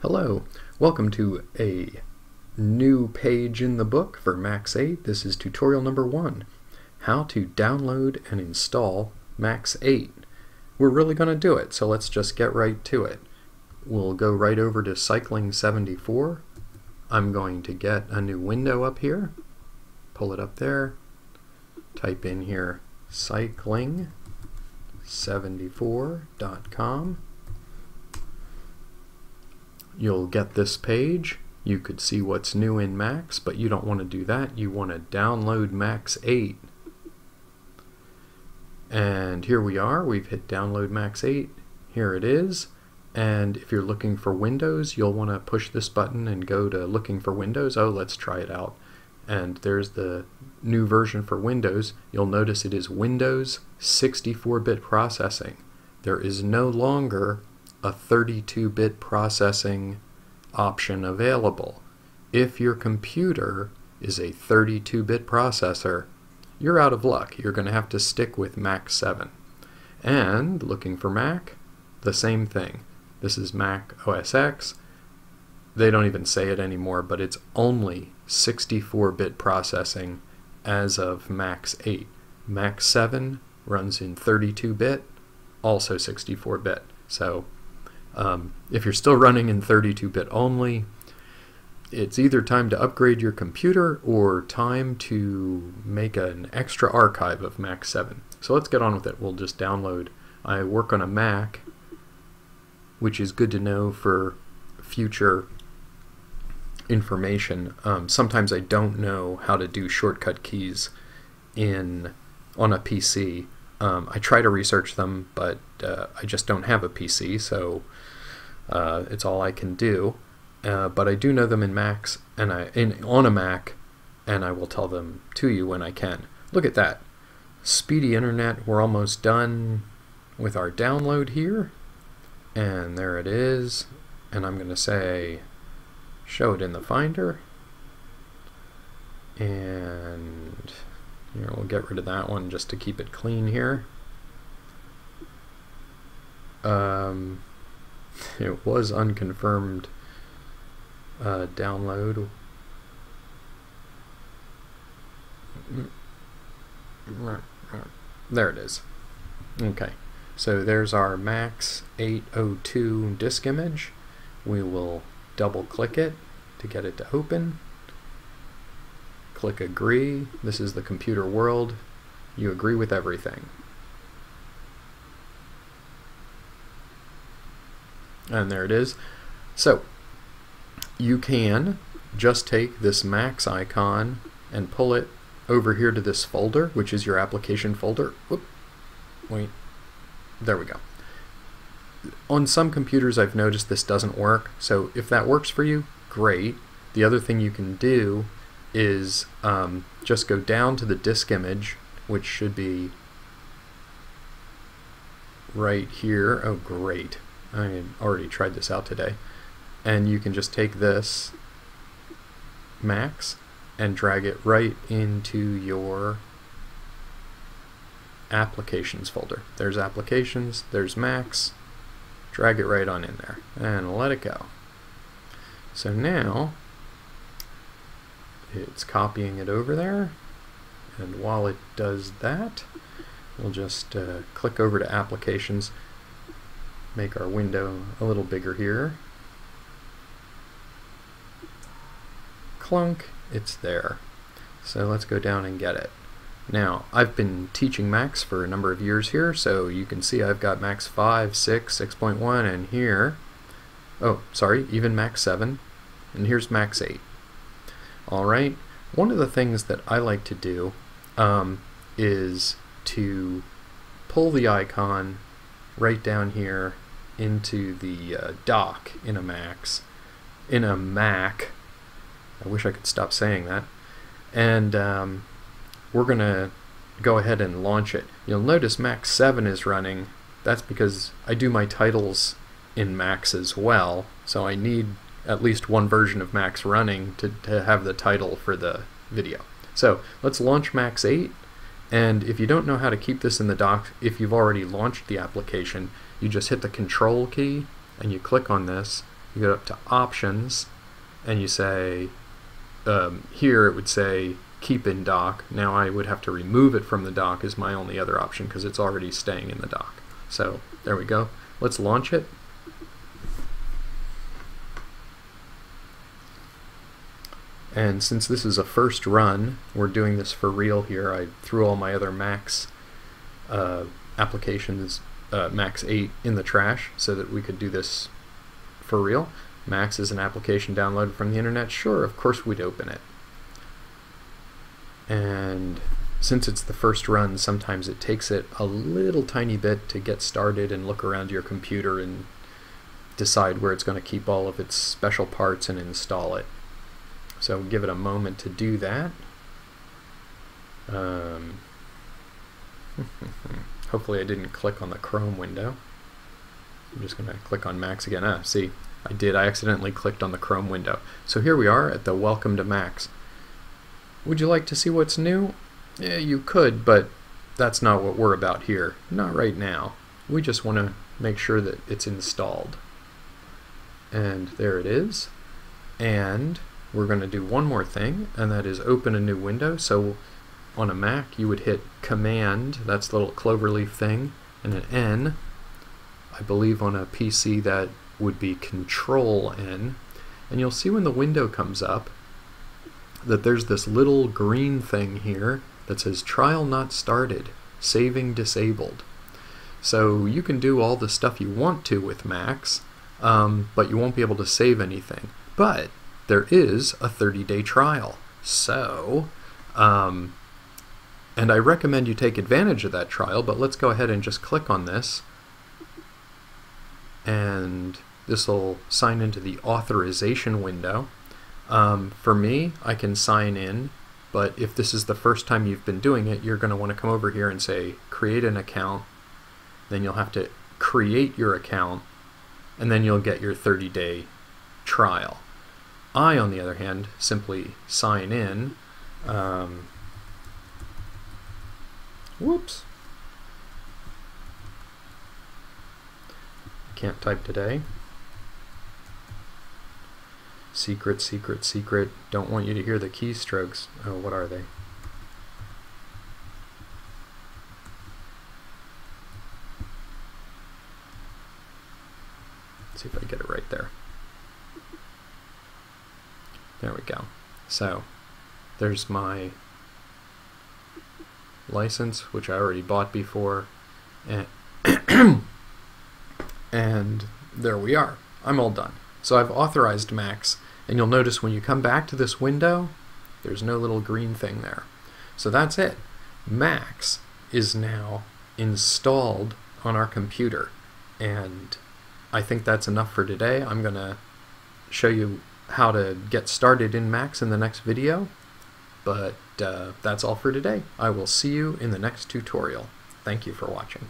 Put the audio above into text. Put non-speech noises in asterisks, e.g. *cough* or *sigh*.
Hello, welcome to a new page in the book for Max 8. This is tutorial number one, how to download and install Max 8. We're really going to do it, so let's just get right to it. We'll go right over to Cycling 74. I'm going to get a new window up here, pull it up there, type in here cycling74.com you'll get this page. You could see what's new in Max, but you don't want to do that. You want to download Max 8. And here we are. We've hit download Max 8. Here it is. And if you're looking for Windows, you'll want to push this button and go to looking for Windows. Oh, let's try it out. And there's the new version for Windows. You'll notice it is Windows 64-bit processing. There is no longer a 32-bit processing option available. If your computer is a 32-bit processor, you're out of luck. You're going to have to stick with Mac 7. And looking for Mac, the same thing. This is Mac OS X. They don't even say it anymore, but it's only 64-bit processing as of Max 8. Max 7 runs in 32-bit, also 64-bit. So um, if you're still running in 32-bit only, it's either time to upgrade your computer or time to make an extra archive of Mac 7. So let's get on with it. We'll just download. I work on a Mac, which is good to know for future information. Um, sometimes I don't know how to do shortcut keys in on a PC. Um, I try to research them, but uh, I just don't have a PC, so uh, it's all I can do. Uh, but I do know them in Macs and I in on a Mac, and I will tell them to you when I can. Look at that, speedy internet. We're almost done with our download here, and there it is. And I'm going to say, show it in the Finder, and here we'll get rid of that one just to keep it clean here. Um, *laughs* it was unconfirmed uh, download. There it is. Okay, so there's our Max 802 disk image. We will double click it to get it to open. Click agree. This is the computer world. You agree with everything. and there it is. So you can just take this Max icon and pull it over here to this folder, which is your application folder. Whoop, wait, there we go. On some computers I've noticed this doesn't work, so if that works for you, great. The other thing you can do is um, just go down to the disk image, which should be right here. Oh, great. I already tried this out today. And you can just take this max and drag it right into your applications folder. There's applications, there's max, drag it right on in there and let it go. So now it's copying it over there and while it does that we'll just uh, click over to applications make our window a little bigger here. Clunk, it's there. So let's go down and get it. Now, I've been teaching Max for a number of years here, so you can see I've got Max 5, 6, 6.1, and here, oh, sorry, even Max 7, and here's Max 8. Alright, one of the things that I like to do um, is to pull the icon right down here into the uh, dock in a Max, in a Mac. I wish I could stop saying that. And um, we're going to go ahead and launch it. You'll notice Max 7 is running. That's because I do my titles in Max as well, so I need at least one version of Max running to, to have the title for the video. So let's launch Max 8, and if you don't know how to keep this in the dock, if you've already launched the application, you just hit the control key and you click on this you go up to Options, and you say, um, here it would say keep in dock. Now I would have to remove it from the dock is my only other option because it's already staying in the dock. So there we go. Let's launch it. And since this is a first run, we're doing this for real here. I threw all my other Max uh, applications, uh, Max 8, in the trash so that we could do this for real. Max is an application downloaded from the internet. Sure, of course we'd open it. And since it's the first run, sometimes it takes it a little tiny bit to get started and look around your computer and decide where it's going to keep all of its special parts and install it. So give it a moment to do that. Um, *laughs* hopefully I didn't click on the Chrome window. I'm just going to click on Max again. Ah, see, I did. I accidentally clicked on the Chrome window. So here we are at the Welcome to Max. Would you like to see what's new? Yeah, you could, but that's not what we're about here. Not right now. We just want to make sure that it's installed. And there it is. And we're going to do one more thing, and that is open a new window. So on a Mac, you would hit Command, that's the little cloverleaf thing, and an N. I believe on a PC that would be Control N. And you'll see when the window comes up that there's this little green thing here that says Trial Not Started, Saving Disabled. So you can do all the stuff you want to with Max, um, but you won't be able to save anything. But there is a 30 day trial. So, um, and I recommend you take advantage of that trial, but let's go ahead and just click on this. And this will sign into the authorization window. Um, for me, I can sign in, but if this is the first time you've been doing it, you're going to want to come over here and say create an account. Then you'll have to create your account, and then you'll get your 30 day trial. I, on the other hand, simply sign in. Um, whoops. Can't type today. Secret, secret, secret. Don't want you to hear the keystrokes. Oh, what are they? Let's see if I get it right there. There we go. So, there's my license, which I already bought before, and, *coughs* and there we are. I'm all done. So I've authorized Max, and you'll notice when you come back to this window, there's no little green thing there. So that's it. Max is now installed on our computer, and I think that's enough for today. I'm going to show you how to get started in Max in the next video. But uh, that's all for today. I will see you in the next tutorial. Thank you for watching.